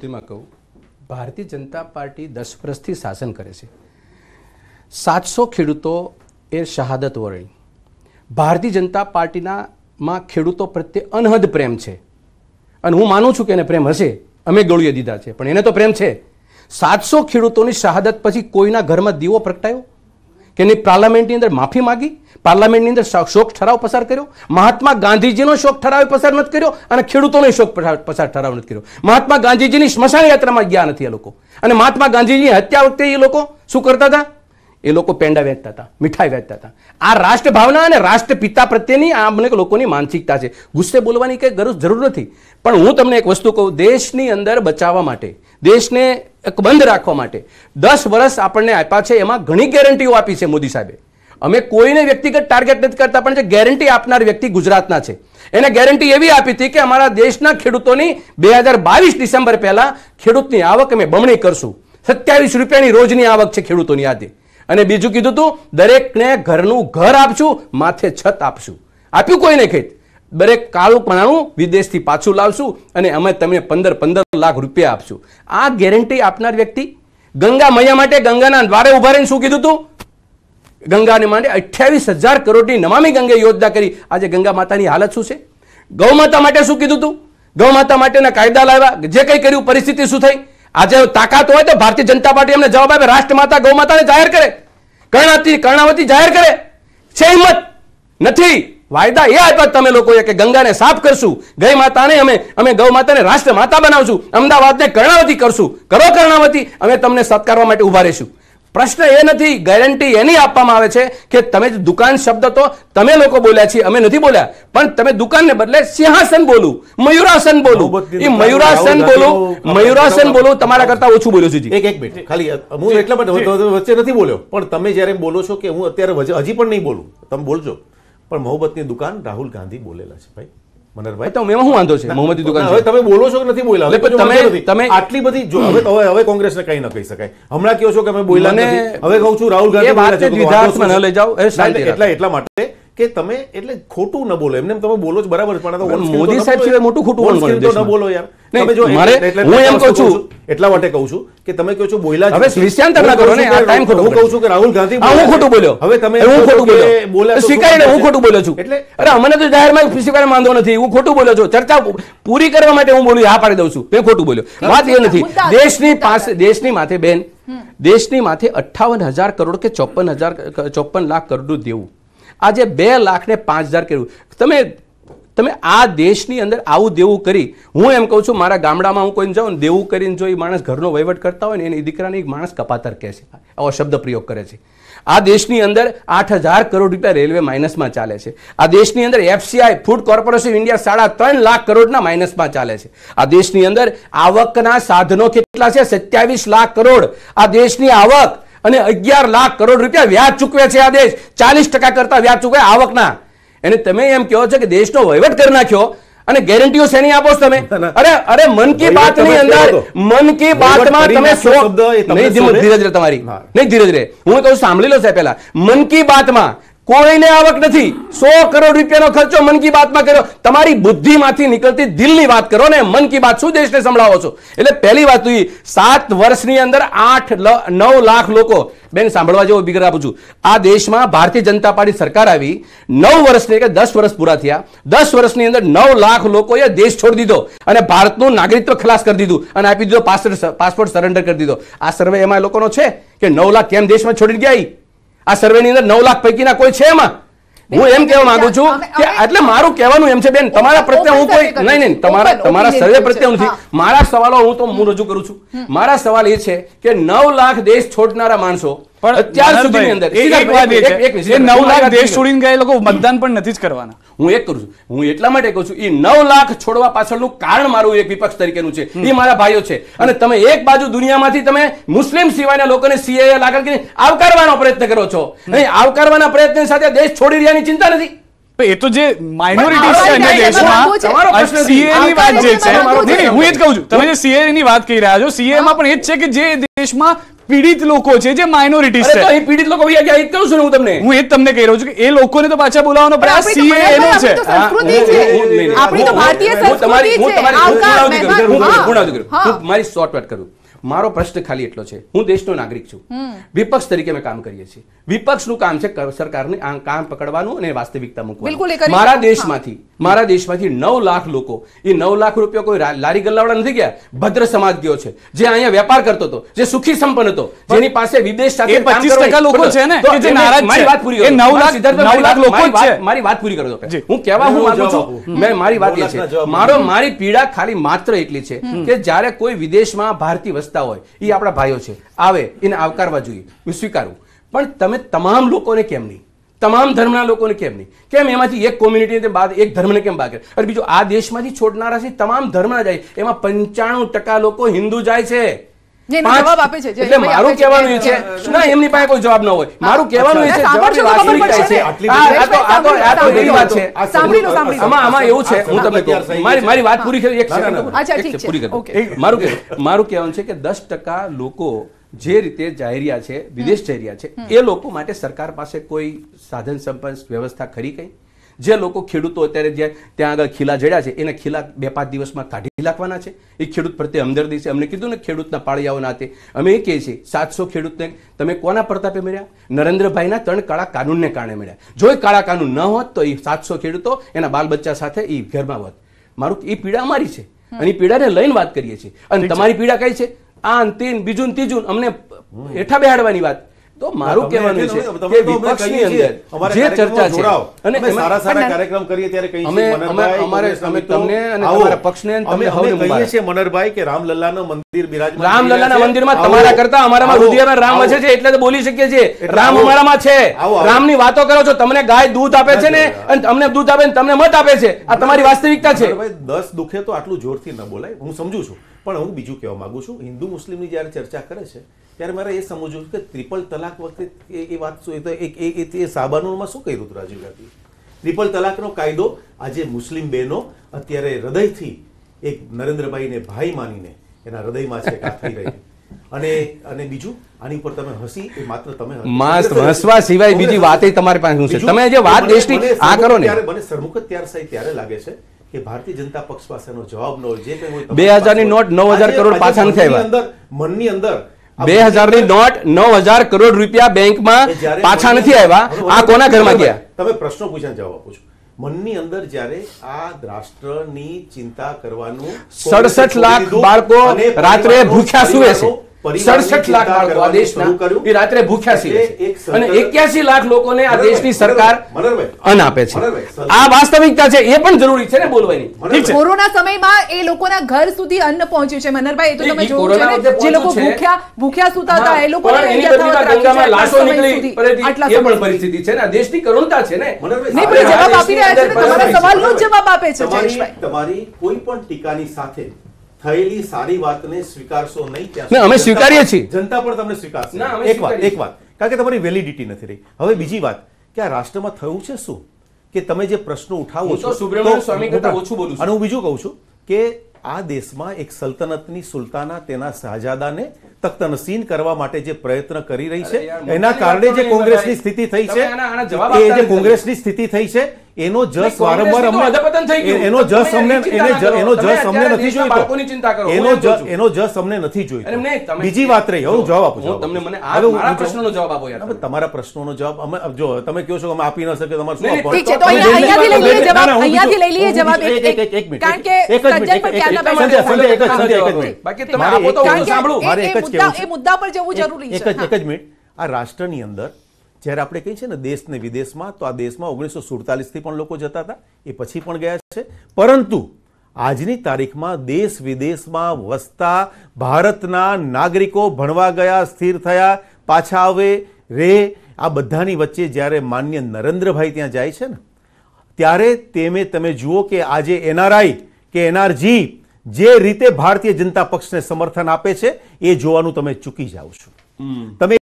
સુધીમાં કહું, ભારતીય જનતા પાર્ટી દસ વર્ષથી શાસન કરે છે. સાતસો ખેડૂતો એ શહાદત વરણી. ભારતીય જનતા પાર્ટીના માં ખેડૂતો પ્રત્યે અનહદ પ્રેમ છે. અને હું માનું છું કે એને પ્રેમ હશે. અમે ગળુએ દીધા છે, પણ એને તો પ્રેમ છે. સાતસો ખેડૂતોની શહાદત પછી કોઈના ઘરમાં દીવો પ્રગટાયો? કે નહીં, પાર્લામેન્ટની અંદર માફી માગી, પાર્લામેન્ટની અંદર શોક ઠરાવ પસાર કર્યો, મહાત્મા ગાંધીજીનો શોક ઠરાવ પસાર નથી કર્યો અને ખેડૂતોનો શોક પસાર ઠરાવ નથી કર્યો. મહાત્મા ગાંધીજીની સ્મશાન યાત્રામાં ગયા નથી એ લોકો. અને મહાત્મા ગાંધીજીની હત્યા વખતે એ લોકો શું કરતા હતા? એ લોકો પેંડા વેચતા હતા, મીઠાઈ વેચતા હતા. આ રાષ્ટ્ર ભાવના અને રાષ્ટ્રપિતા પ્રત્યેની આ અમને લોકોની માનસિકતા છે. ગુસ્સે બોલવાની કંઈ જરૂર નથી. પણ હું તમને એક વસ્તુ કહું, દેશની અંદર બચાવવા માટે દેશને બંધ રાખવા માટે. દસ વર્ષ આપણને આપ્યા છે, એમાં ઘણી ગેરંટીઓ આપી છે મોદી સાહેબે. અમે કોઈને વ્યક્તિગત ટાર્ગેટ નથી કરતા, પણ જે ગેરંટી આપનાર વ્યક્તિ ગુજરાતના છે. એને ગેરંટી એવી આપી હતી કે અમારા દેશના ખેડૂતોની બે હજાર બાવીસ ડિસેમ્બર પહેલા ખેડૂતની આવક અમે બમણી કરશું. સત્યાવીસ રૂપિયાની રોજની આવક છે ખેડૂતોની આજે. અને બીજું કીધું તું, દરેકને ઘરનું ઘર આપશું, માથે છત આપશું. આપ્યું કોઈને ખેત? દરેક કાળું પણાણું વિદેશથી પાછું લાવશું અને અમે તમને પંદર પંદર લાખ રૂપિયા આપશું. આ ગેરંટી આપનાર વ્યક્તિ ગંગા મૈયા માટે ગંગાના દ્વારે ઊભા રહીને શું કીધું તું? ગંગાને માટે અઠ્યાવીસ હજાર કરોડની નમામી ગંગે યોજના કરી. આજે ગંગા માતાની હાલત શું છે? ગૌ માતા માટે શું કીધું તું? ગૌ માતા માટેના કાયદા લાવ્યા, જે કંઈ કર્યું, પરિસ્થિતિ શું થઈ? આજે તાકાત હોય તો ભારતીય જનતા પાર્ટી એમને જવાબ આપે, રાષ્ટ્રમાતા ગૌ માતાને જાહેર કરે. કર્ણાવતી કર્ણાવતી જાહેર કરે. છે હિંમત. નથી. વાયદા એ આપ્યા તમે લોકોએ કે ગંગાને સાફ કરશું ગઈ માતાને અમે અમે ગૌ માતાને રાષ્ટ્ર માતા બનાવશું અમદાવાદને કર્ણાવતી કરશું. કરો કર્ણાવતી અમે તમને સત્કારવા માટે ઊભા રહીશું. પ્રશ્ન એ નથી ગેરંટી એની આપવામાં આવે છે કે તમે દુકાન શબ્દ તો તમે લોકો બોલ્યા છીએ અમે નથી બોલ્યા. પણ તમે દુકાનને બદલે સિંહાસન બોલું મયુરાસન બોલું. એ મયુરાસન બોલું મયુરાસન બોલું તમારા કરતા ઓછું બોલ્યો છું એક એક મિનિટ ખાલી હું એટલા માટે વચ્ચે- વચ્ચે નથી બોલ્યો. પણ તમે જ્યારે બોલો છો કે હું અત્યારે વચ્ચે- હજી પણ નહીં બોલું તમે બોલજો. પણ મોહબ્બતની દુકાન રાહુલ ગાંધી બોલેલા છે ભાઈ. મનરભાઈ? તો એમાં શું વાંધો છે? મોહમ્મદી દુકાન હવે તમે બોલો છો કે નથી બોલ્યા? હવે તમે- તમે- આટલી બધી જો હવે હવે હવે કોંગ્રેસને કંઈ ન કહી શકાય. હમણાં કહો છો કે અમે બોલ્યા નથી. હવે કહું છું રાહુલ ગાંધી એ વાતને બોલ્યા છે, તો દ્વિધાર્થમાં ન લઈ જાઓ, એટલે એટલા માટે કે તમે એટલે ખોટું ન બોલો. એમને તમે બોલો છો બરાબર પણ તો મોદી સાહેબ સિવાય મોટું ખોટું કોણ કરે દેશમાં? બોલો યાર. તમે જો મારે- હું એમ કહું છું. એટલા માટે કહું છું કે તમે કહો છો બોયલા હવે. વિષયાંતર ના કરો ને, આ ટાઈમ ખોટો હું કહું છું કે રાહુલ ગાંધી હું ખોટું બોલ્યો. હવે તમે હું ખોટું બોલ્યો. બોલ્યા સ્વીકારીને હું ખોટું બોલ્યો છું. એટલે અરે અમને તો જાહેરમાં સ્વીકારવામાં માંગો નથી. હું ખોટું બોલ્યો છું. ચર્ચા પૂરી કરવા માટે હું બોલું હા પાડી દઉં છું. મેં ખોટું બોલ્યો. વાત એ નથી. દેશની પાસે દેશની માથે બેન દેશની માથે અઠ્ઠાવન હજાર કરોડ કે ચોપન હજાર ચોપન લાખ કરોડનું દેવું. આજે બે લાખને પાંચ હજાર કર્યું. તમે તમે આ દેશની અંદર આવું દેવું કરી, હું એમ કહું છું, મારા ગામડામાં હું કોઈને જાઉં દેવું કરીને જો એ માણસ ઘરનો વહીવટ કરતા હોય ને એની દીકરાને માણસ કપાતર કહે છે. આવો શબ્દ પ્રયોગ કરે છે. આ દેશની અંદર આઠ હજાર કરોડ રૂપિયા રેલવે માઇનસમાં ચાલે છે. આ દેશની અંદર એફસીઆઈ, ફૂડ કોર્પોરેશન ઇન્ડિયા સાડા ત્રણ લાખ કરોડના માઇનસમાં ચાલે છે. આ દેશની અંદર આવકના સાધનો કેટલા છે? સત્યાવીસ લાખ કરોડ. આ દેશની આવક અને અગિયાર લાખ કરોડ રૂપિયા વ્યાજ ચૂકવે છે આ દેશ. ચાલીસ ટકા કરતા વ્યાજ ચૂકવે આવકના. એને તમે એમ કહો છો કે દેશનો વહીવટ કરી નાખ્યો અને ગેરંટીઓ શેની આપો છો તમે. અરે અરે મન કી બાતની અંદર મન કી બાત કરી તમે સો નહીં ધીરજ રે તમારી. નહીં ધીરજ રે. હું કહું સાંભળી લો સાહેબ પહેલા. મન કી બાતમાં કોઈને આવક નથી. સો કરોડ રૂપિયાનો ખર્ચો મન કી બાતમાં કર્યો. તમારી બુદ્ધિમાંથી નીકળતી દિલની વાત કરો ને મન કી બાત શું દેશને સંભળાવો છો? એટલે પહેલી વાત તો ઈ, સાત વર્ષની અંદર આઠ નવ લાખ લોકો બેન સાંભળવા જેવો બિગર આપું છું. આ દેશમાં ભારતીય જનતા પાર્ટી સરકાર આવી નવ વર્ષની કે દસ વર્ષ પૂરા થયા. દસ વર્ષની અંદર નવ લાખ લોકોએ દેશ છોડી દીધો અને ભારતનું નાગરિકત્વ ખલાસ કરી દીધું અને આપી દીધો પાસપોર્ટ પાસપોર્ટ સરેન્ડર કરી દીધો. આ સર્વે એમાં એ લોકોનો છે કે નવ લાખ કેમ દેશમાં છોડી ગયા? આ સર્વેની અંદર નવ લાખ પૈકીના કોઈ છે એમાં? હું એમ કહેવા માંગુ છું કે એટલે મારું કહેવાનું એમ છે બેન તમારા પ્રત્યે હું કોઈ નહીં નહીં તમારા તમારા સર્વે પ્રત્યે હું નથી. મારા સવાલો હું તો હું રજૂ કરું છું. મારા સવાલ એ છે કે નવ લાખ દેશ છોડનારા માણસો પણ અત્યાર સુધીની અંદર એક- એક વાત એ એક- એક- એક છે એ નવ લાખ દેશ છોડીને ગયા લોકો મતદાન પણ નથી જ કરવાના. હું એક કરું છું. હું એટલા માટે કહું છું એ નવ લાખ છોડવા પાછળનું કારણ મારું એક વિપક્ષ તરીકેનું છે. એ મારા ભાઈઓ છે. અને તમે એક બાજુ દુનિયામાંથી તમે મુસ્લિમ સિવાયના લોકોને સીએ લાગણ કરીને આવકારવાનો પ્રયત્ન કરો છો. નહીં આવકારવાના પ્રયત્ન સાથે દેશ છોડી રહ્યાની ચિંતા નથી. તો એ તો જે માઇનોરિટી છે અન્ય દેશમાં CA ની વાત જે છે નહીં, હું એ જ કહું છું. તમે જે સીએ ની વાત કહી રહ્યા છો સીએ માં પણ એ જ છે કે જે દેશમાં પીડિત લોકો છે જે માઇનોરિટી છે. એ અહીં પીડિત લોકો ભાઈ ગયા, કહું છું હું તમને. હું એ તમને કહી રહ્યો છું કે એ લોકોને તો પાછા બોલાવવાનો પ્રયાસ સીએ એનો છે. આપણી તો ભારતીય સંસ્કૃતિ છે. હું- તમારી- હું તમારી- હું આવકાર, કરું, હું. મારી શોર્ટ વાત કરું. મારો પ્રશ્ન ખાલી એટલો છે. હું દેશનો નાગરિક છું. વિપક્ષ તરીકે અમે કામ કરીએ છીએ. વિપક્ષનું કામ છે કર- સરકારને આ કામ પકડવાનું અને વાસ્તવિકતા મૂકવાનું. મારા દેશમાંથી મારા દેશમાંથી નવ લાખ લોકો એ નવ લાખ રૂપિયા કોઈ લારી ગલ્લાવાળા નથી ગયા? ભદ્ર સમાજ ગયો છે. જે અહીંયા વેપાર કરતો હતો જે સુખી સંપન્ન હતો જેની પાસે વિદેશ સાથે પચીસ ટકા લોકો છે ને જે નારાજ મારી વાત પૂરી કરો. નવ લાખ- નવ લાખ લોકો મારી વાત- પૂરી કરો હું કહેવા હું હું માંગુ છું મેં મારી વાત એ છે. મારો મારી પીડા ખાલી માત્ર એટલી છે કે જ્યારે કોઈ વિદેશમાં ભારતીય વસતા હોય એ આપણા ભાઈઓ છે. આવે એને આવકારવા જોઈએ. હું સ્વીકારું. પણ તમે તમામ લોકોને કેમ નહીં? તમામ ધર્મના લોકોને કેમ નહીં? કેમ એમાંથી એક કોમ્યુનિટીને બાદ એક ધર્મને કેમ બાદ કરે? અને બીજું આ દેશમાંથી છોડનારા છે તમામ ધર્મના જાય. એમાં પંચાણું ટકા લોકો હિન્દુ જાય છે. જવાબ આપે છે, એટલે મારું કહેવાનું એ છે ના એમની પાસે કોઈ જવાબ ન હોય. મારું કહેવાનું એ છે. આ તો આ તો એવી વાત છે. સાંભળી લો, સાંભળી આમાં આમાં એવું છે હું તમને કહું. મારી મારી વાત પૂરી કરી એક સેકન્ડ અચ્છા, ઠીક છે. પૂરી કરી મારું મારું કહેવાનું છે કે દસ ટકા લોકો જે રીતે જઈ રહ્યા છે વિદેશ જઈ રહ્યા છે એ લોકો માટે સરકાર પાસે કોઈ સાધન સંપન્ન વ્યવસ્થા ખરી કઈ? જે લોકો ખેડૂતો અત્યારે જે ત્યાં આગળ ખીલા જડ્યા છે એને ખીલા બે પાંચ દિવસમાં કાઢી નાખવાના છે? એ ખેડૂત પ્રત્યે હમદર્દી છે. અમને કીધું ને ખેડૂતના પાળિયાઓ નાતે. અમે એ કહીએ છીએ સાતસો ખેડૂતને તમે કોના પ્રતાપે મળ્યા? નરેન્દ્રભાઈના ત્રણ કાળા કાનૂનને કારણે મળ્યા. જો એ કાળા કાનૂન ન હોત તો એ સાતસો ખેડૂતો એના બાલ બચ્ચા સાથે એ ઘરમાં હોત. મારું એ પીડા અમારી છે. અને એ પીડાને લઈને વાત કરીએ છીએ. અને તમારી પીડા કઈ છે? આ તીન બીજું ત્રીજું અમને હેઠા બેહાડવાની વાત. તો મારું કહેવાનું છે કે વિપક્ષની અંદર જે ચર્ચા છે અને અમે સારા સારા કાર્યક્રમ કરીએ ત્યારે કહીએ અમે- અમે- અમારે- અમે તમને અને તમારા પક્ષને અમે- અમે કહીએ છીએ મનરભાઈ કે રામલલ્લાનો મંદિર બિરાજમાન રામલલ્લાના. મંદિરમાં તમારા કરતા અમારામાં રુધિરમાં રામ વસે છે એટલે તો બોલી શકીએ છીએ. રામ અમારામાં છે. રામની વાતો કરો છો તમને ગાય દૂધ આપે છે ને અને તમને દૂધ આપે ને તમને મત આપે છે. આ તમારી વાસ્તવિકતા છે. ભાઈ દસ દુખે તો આટલું જોરથી ન બોલાય. હું સમજુ છું. પણ હું બીજું કહેવા માંગુ છું હિન્દુ મુસ્લિમની જ્યારે ચર્ચા કરે છે ત્યારે મારે એ સમજવું કે ટ્રિપલ તલાક વખતે એ વાત શું એ એ- સાબાનુમાં શું કર્યું હતું રાજીવ ગાંધી ટ્રિપલ તલાકનો કાયદો આજે મુસ્લિમ બહેનો અત્યારે હૃદયથી એક નરેન્દ્રભાઈને ભાઈ માનીને એના હૃદયમાં છે આ રહી અને અને બીજું આની ઉપર તમે હસી એ માત્ર તમે હસી. હસવા સિવાય બીજી વાતે તમારી પાસે શું છે? તમે જે વાત દેશની આ કરો ને. ત્યારે- મને સરમુખત ત્યારે સાહેબ ત્યારે લાગે છે કે ભારતીય જનતા પક્ષ પાસેનો જવાબ ન હોય જે કંઈ હોય બે હજારની નોટ નવ હજાર કરોડ પાછા નથી આવ્યા. અંદર મનની અંદર બે હજારની નોટ નવ હજાર કરોડ રૂપિયા બેંકમાં પાછા નથી આવ્યા. આ કોના ઘરમાં ગયા? તમે પ્રશ્નો પૂછ્યા જવાબ આપો છો. મનની અંદર જ્યારે આ રાષ્ટ્રની ચિંતા કરવાનું સડસઠ લાખ બાળકો રાત્રે ભૂખ્યા સુવે છે. સડસઠ લાખ બાળકો આ દેશના એ રાત્રે ભૂખ્યા સુવે એટલે એક છે અને એક્યાસી લાખ લોકોને આ દેશની સરકાર મનોહરભાઈ, અન્ન આપે છે. આ વાસ્તવિકતા છે એ પણ જરૂરી છે ને બોલવાની? મનોહરભાઈ, ઠીક છે? કોરોના સમયમાં એ લોકોના ઘર સુધી અન્ન પહોંચ્યું છે. મનરભાઈ એ તો તમે જોયું છે જે લોકો છે. ભૂખ્યા ભૂખ્યા સુતા હતા એ લોકો પણ એની બદલીમાં ગંગામાં લાશો નીકળી એ પણ પરિસ્થિતિ છે ને આ દેશની કરુણતા છે ને? નહીં પણ જવાબ આપી રહ્યા છે તમારા સવાલનો જવાબ આપે છે જયેશભાઈ. તમારી કોઈ પણ ટીકાની સાથે થયેલી સારી વાતને સ્વીકારશો નહીં ત્યાં અમે સ્વીકારીએ છીએ. જનતા પણ તમને સ્વીકારશે. ના, એક વાત એક વાત. કારણ કે તમારી વેલિડિટી નથી રહી. હવે બીજી વાત કે આ રાષ્ટ્રમાં થયું છે શું? કે તમે જે પ્રશ્નો ઉઠાવો છો સુબ્રમણ્યમ સ્વામી કરતાં ઓછું બોલું છું. અને હું બીજું કહું છું કે આ દેશમાં એક સલ્તનતની સુલતાના તેના શાહજાદાને તખ્તનસીન કરવા માટે જે પ્રયત્ન કરી રહી છે એના કારણે જે કોંગ્રેસની સ્થિતિ થઈ તમે છે એ જે કોંગ્રેસની સ્થિતિ થઈ છે એનો જસ વારંવાર અમને. એનો જસ અમને એની ના જસ અમને નથી જોઈતો. એનો. એનો જસ અમને નથી જોઈતો. બીજી વાત રહી હું જવાબ આપું છું. તમને મને આ મારા પ્રશ્નનો જવાબ આપો યાર તમારા પ્રશ્નોનો જવાબ અમે જો તમે કહો છો કે અમે આપી ન શકે તમારે શું આપવાનું? ઠીક છે, તો અહીંયા- અહીંયાથી લઈ લઈએ ના, ના, જવાબ, અહીંયાથી લઈ લઈએ જવાબ, એક- એક- એક- મિનિટ, કારણ કે સંજય પર ક્યાં બેઠા સંજય, સંજય, એક જ સંજય, એક જ મિનિટ. બાકી તમે આપો તો હું સાંભળું. મારે એક જ મુદ્દા- એ મુદ્દા પર જવું જરૂરી છે એક જ મિનિટ. આ રાષ્ટ્રની અંદર જ્યારે આપણે કહીએ છીએ ને દેશ ને વિદેશમાં તો આ દેશમાં ઓગણીસો સુડતાલીસથી પણ લોકો જતા હતા. એ પછી પણ ગયા છે. પરંતુ આજની તારીખમાં દેશ વિદેશમાં વસતા ભારતના નાગરિકો ભણવા ગયા સ્થિર થયા પાછા આવે રે. આ બધાની વચ્ચે જ્યારે માન્ય નરેન્દ્રભાઈ ત્યાં જાય છે ને ત્યારે તેમે તમે જુઓ કે આજે એનઆરઆઈ કે એનઆરજી જે રીતે ભારતીય જનતા પક્ષને સમર્થન આપે છે એ જોવાનું તમે ચૂકી જાઓ છો. તમે